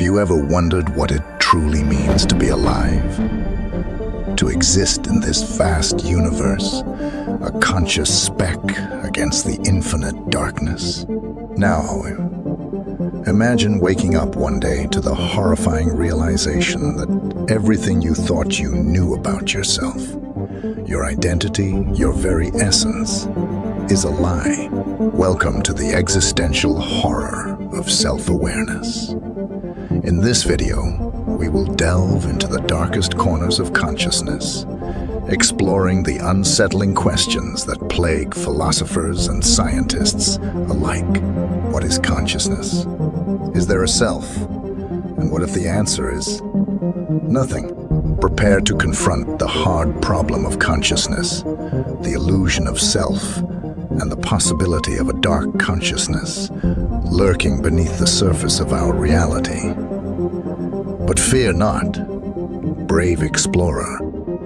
Have you ever wondered what it truly means to be alive? To exist in this vast universe, a conscious speck against the infinite darkness? Now, imagine waking up one day to the horrifying realization that everything you thought you knew about yourself, your identity, your very essence, is a lie. Welcome to the existential horror of self-awareness. In this video, we will delve into the darkest corners of consciousness, exploring the unsettling questions that plague philosophers and scientists alike. What is consciousness? Is there a self? And what if the answer is nothing? Prepare to confront the hard problem of consciousness, the illusion of self, and the possibility of a dark consciousness lurking beneath the surface of our reality. But fear not, brave explorer.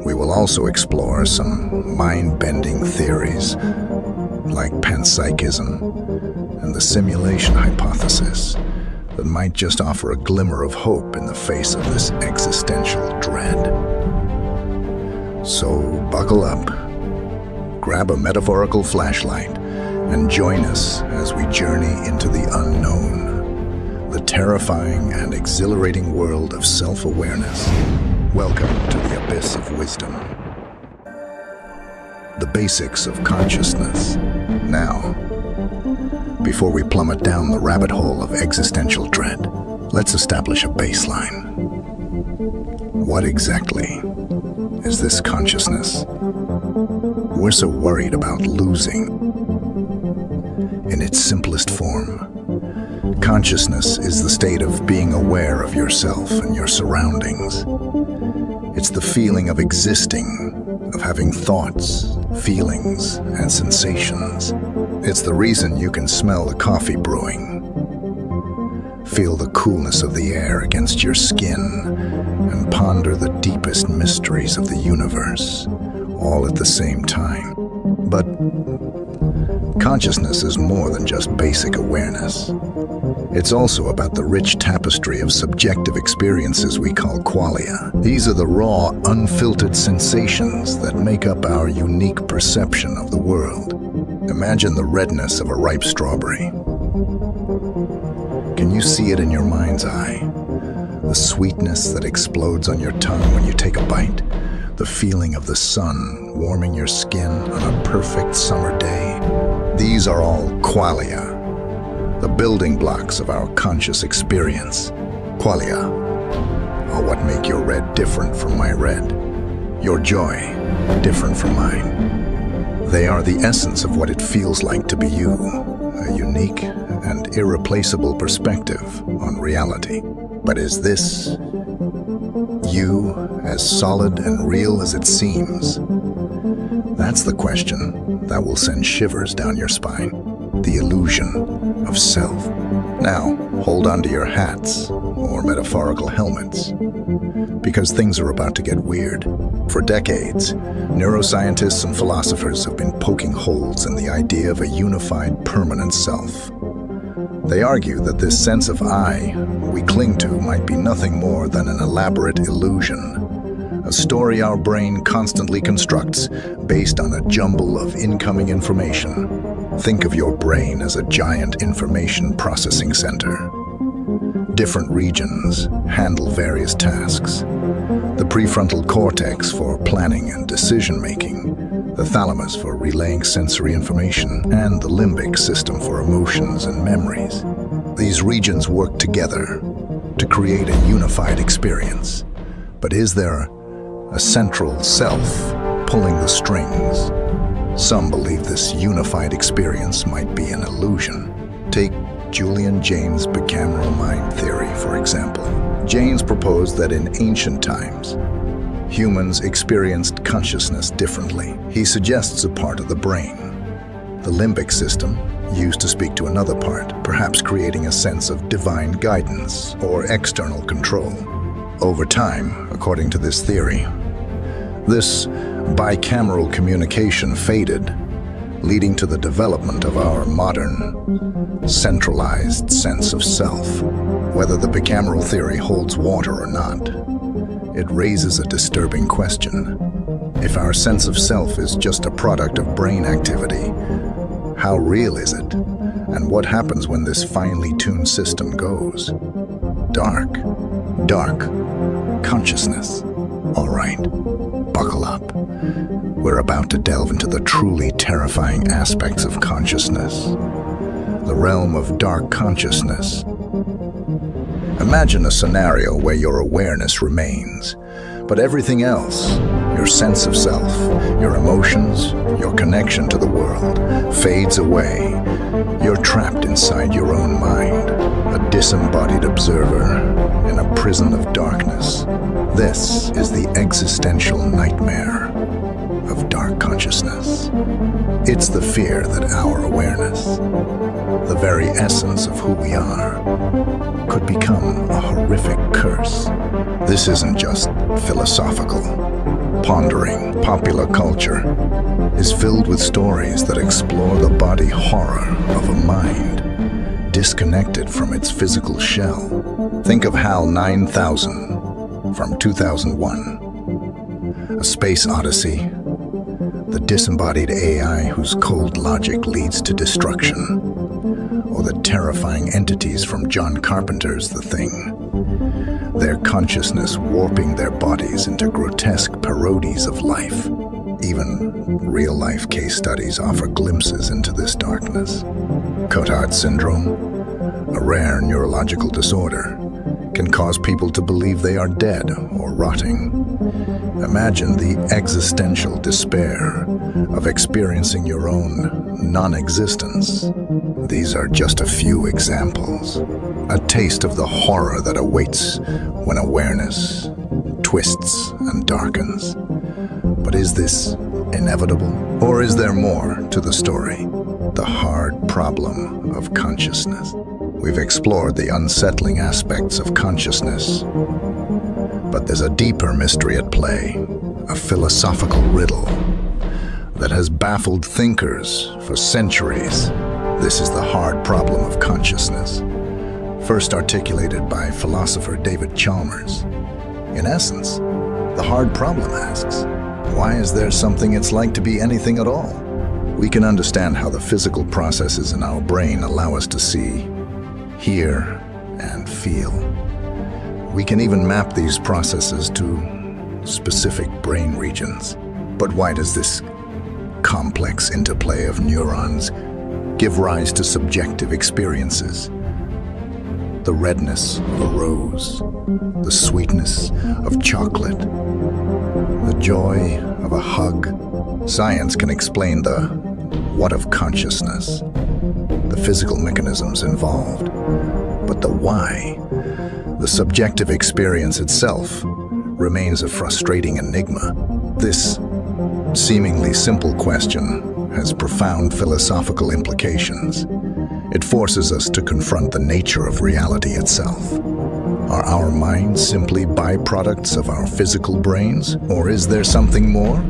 We will also explore some mind-bending theories like panpsychism and the simulation hypothesis that might just offer a glimmer of hope in the face of this existential dread. So buckle up, grab a metaphorical flashlight, and join us as we journey into the unknown, the terrifying and exhilarating world of self-awareness. Welcome to the abyss of wisdom. The basics of consciousness. Now, before we plummet down the rabbit hole of existential dread, let's establish a baseline. What exactly is this consciousness? We're so worried about losing. In its simplest form, consciousness is the state of being aware of yourself and your surroundings. It's the feeling of existing, of having thoughts, feelings, and sensations. It's the reason you can smell the coffee brewing, feel the coolness of the air against your skin, and ponder the deepest mysteries of the universe, all at the same time. But consciousness is more than just basic awareness. It's also about the rich tapestry of subjective experiences we call qualia. These are the raw, unfiltered sensations that make up our unique perception of the world. Imagine the redness of a ripe strawberry. Can you see it in your mind's eye? The sweetness that explodes on your tongue when you take a bite? The feeling of the sun warming your skin on a perfect summer day? These are all qualia, the building blocks of our conscious experience. Qualia are what make your red different from my red, your joy different from mine. They are the essence of what it feels like to be you, a unique and irreplaceable perspective on reality. But is this you as solid and real as it seems? That's the question that will send shivers down your spine. The illusion of self. Now, hold on to your hats or metaphorical helmets because things are about to get weird. For decades, neuroscientists and philosophers have been poking holes in the idea of a unified permanent self. They argue that this sense of I we cling to might be nothing more than an elaborate illusion, a story our brain constantly constructs based on a jumble of incoming information. Think of your brain as a giant information processing center. Different regions handle various tasks. The prefrontal cortex for planning and decision-making, the thalamus for relaying sensory information, and the limbic system for emotions and memories. These regions work together to create a unified experience. But is there a central self pulling the strings? Some believe this unified experience might be an illusion. Take Julian Jaynes' bicameral mind theory, for example. Jaynes proposed that in ancient times, humans experienced consciousness differently. He suggests a part of the brain, the limbic system, used to speak to another part, perhaps creating a sense of divine guidance or external control. Over time, according to this theory, this bicameral communication faded, leading to the development of our modern, centralized sense of self. Whether the bicameral theory holds water or not, it raises a disturbing question. If our sense of self is just a product of brain activity, how real is it? And what happens when this finely tuned system goes? Dark. Dark. Consciousness. All right, buckle up. We're about to delve into the truly terrifying aspects of consciousness. The realm of dark consciousness. Imagine a scenario where your awareness remains, but everything else, your sense of self, your emotions, your connection to the world, fades away. You're trapped inside your own mind, a disembodied observer in a prison of darkness. This is the existential nightmare of dark consciousness. It's the fear that our awareness, the very essence of who we are, could become a horrific curse. This isn't just philosophical. Pondering popular culture is filled with stories that explore the body horror of a mind disconnected from its physical shell. Think of HAL 9000 from 2001. A space odyssey the disembodied AI whose cold logic leads to destruction, or the terrifying entities from John Carpenter's The Thing, their consciousness warping their bodies into grotesque parodies of life. Even real-life case studies offer glimpses into this darkness. Cotard syndrome, a rare neurological disorder, can cause people to believe they are dead or rotting. Imagine the existential despair of experiencing your own non-existence. These are just a few examples. A taste of the horror that awaits when awareness twists and darkens. But is this inevitable? Or is there more to the story? The hard problem of consciousness. We've explored the unsettling aspects of consciousness. But there's a deeper mystery at play, a philosophical riddle that has baffled thinkers for centuries. This is the hard problem of consciousness, first articulated by philosopher David Chalmers. In essence, the hard problem asks, why is there something it's like to be anything at all? We can understand how the physical processes in our brain allow us to see, hear, and feel. We can even map these processes to specific brain regions. But why does this complex interplay of neurons give rise to subjective experiences? The redness of a rose, the sweetness of chocolate, joy of a hug. Science can explain the what of consciousness, the physical mechanisms involved, but the why, the subjective experience itself, remains a frustrating enigma. This seemingly simple question has profound philosophical implications. It forces us to confront the nature of reality itself. Are our minds simply byproducts of our physical brains, or is there something more?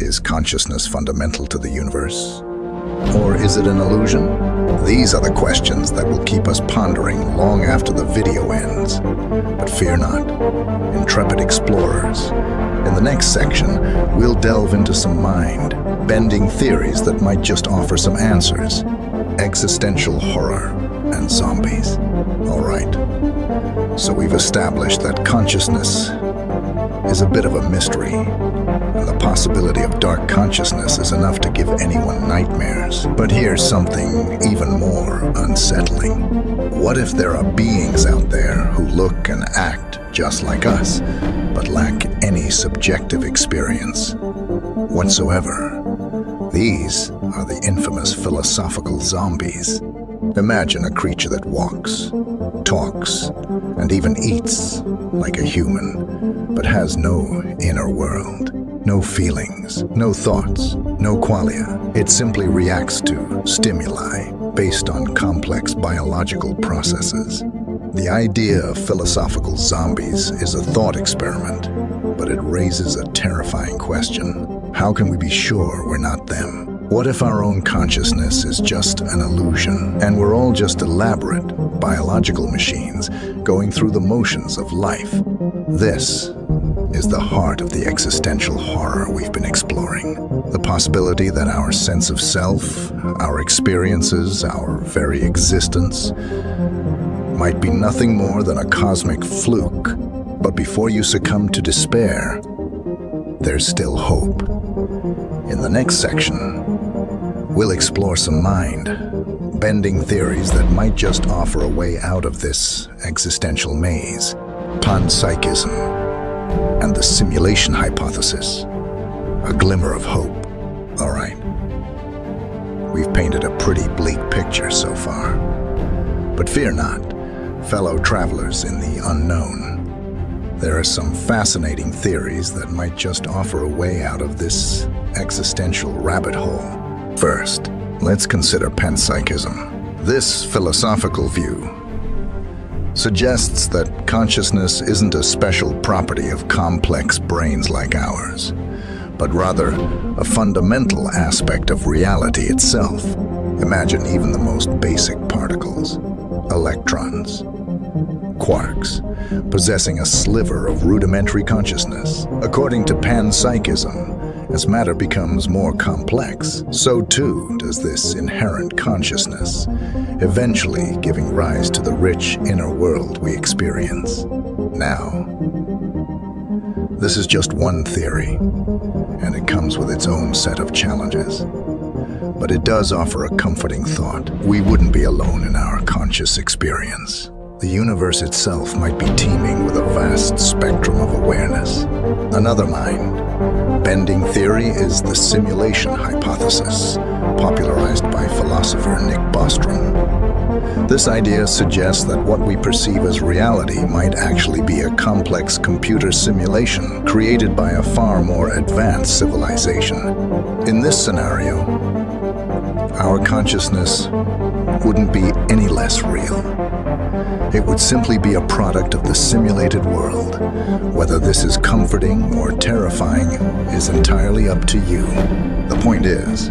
Is consciousness fundamental to the universe? Or is it an illusion? These are the questions that will keep us pondering long after the video ends. But fear not, intrepid explorers. In the next section, we'll delve into some mind-bending theories that might just offer some answers. Existential horror and zombies. All right. So we've established that consciousness is a bit of a mystery, and the possibility of dark consciousness is enough to give anyone nightmares. But here's something even more unsettling. What if there are beings out there who look and act just like us, but lack any subjective experience whatsoever? These are the infamous philosophical zombies. Imagine a creature that walks, talks, and even eats like a human, but has no inner world, no feelings, no thoughts, no qualia. It simply reacts to stimuli based on complex biological processes. The idea of philosophical zombies is a thought experiment, but it raises a terrifying question. How can we be sure we're not them? What if our own consciousness is just an illusion, and we're all just elaborate, biological machines going through the motions of life? This is the heart of the existential horror we've been exploring. The possibility that our sense of self, our experiences, our very existence, might be nothing more than a cosmic fluke. But before you succumb to despair, there's still hope. In the next section, we'll explore some mind-bending theories that might just offer a way out of this existential maze. Panpsychism and the simulation hypothesis. A glimmer of hope. All right. We've painted a pretty bleak picture so far. But fear not, fellow travelers in the unknown. There are some fascinating theories that might just offer a way out of this existential rabbit hole. First, let's consider panpsychism. This philosophical view suggests that consciousness isn't a special property of complex brains like ours, but rather a fundamental aspect of reality itself. Imagine even the most basic particles, electrons, quarks, possessing a sliver of rudimentary consciousness. According to panpsychism, as matter becomes more complex, so too does this inherent consciousness, eventually giving rise to the rich inner world we experience. Now, this is just one theory, and it comes with its own set of challenges. But it does offer a comforting thought. We wouldn't be alone in our conscious experience. The universe itself might be teeming with a vast spectrum of awareness. Another mind-bending theory is the simulation hypothesis, popularized by philosopher Nick Bostrom. This idea suggests that what we perceive as reality might actually be a complex computer simulation created by a far more advanced civilization. In this scenario, our consciousness wouldn't be any less real. It would simply be a product of the simulated world. Whether this is comforting or terrifying is entirely up to you. The point is,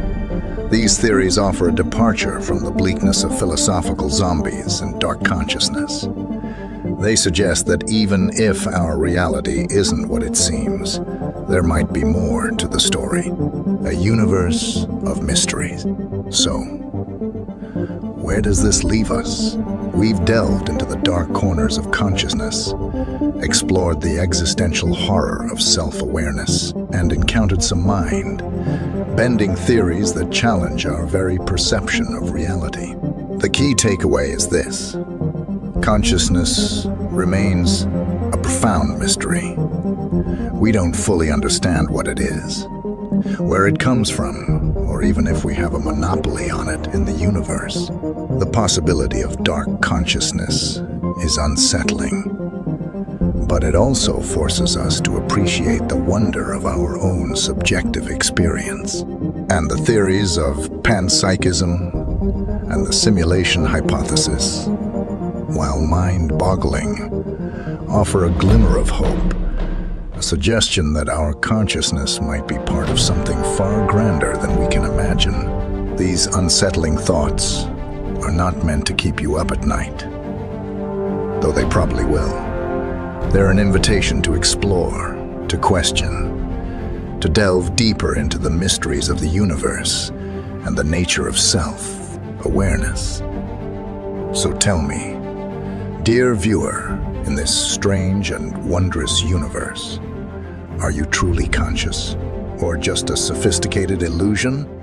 these theories offer a departure from the bleakness of philosophical zombies and dark consciousness. They suggest that even if our reality isn't what it seems, there might be more to the story. A universe of mysteries. So, where does this leave us? We've delved into the dark corners of consciousness, explored the existential horror of self-awareness, and encountered some mind-bending theories that challenge our very perception of reality. The key takeaway is this. Consciousness remains a profound mystery. We don't fully understand what it is, where it comes from, or even if we have a monopoly on it in the universe. The possibility of dark consciousness is unsettling, but it also forces us to appreciate the wonder of our own subjective experience. And the theories of panpsychism and the simulation hypothesis, while mind-boggling, offer a glimmer of hope a suggestion that our consciousness might be part of something far grander than we can imagine. These unsettling thoughts are not meant to keep you up at night, though they probably will. They're an invitation to explore, to question, to delve deeper into the mysteries of the universe and the nature of self-awareness. So tell me, dear viewer, in this strange and wondrous universe, are you truly conscious? Or just a sophisticated illusion?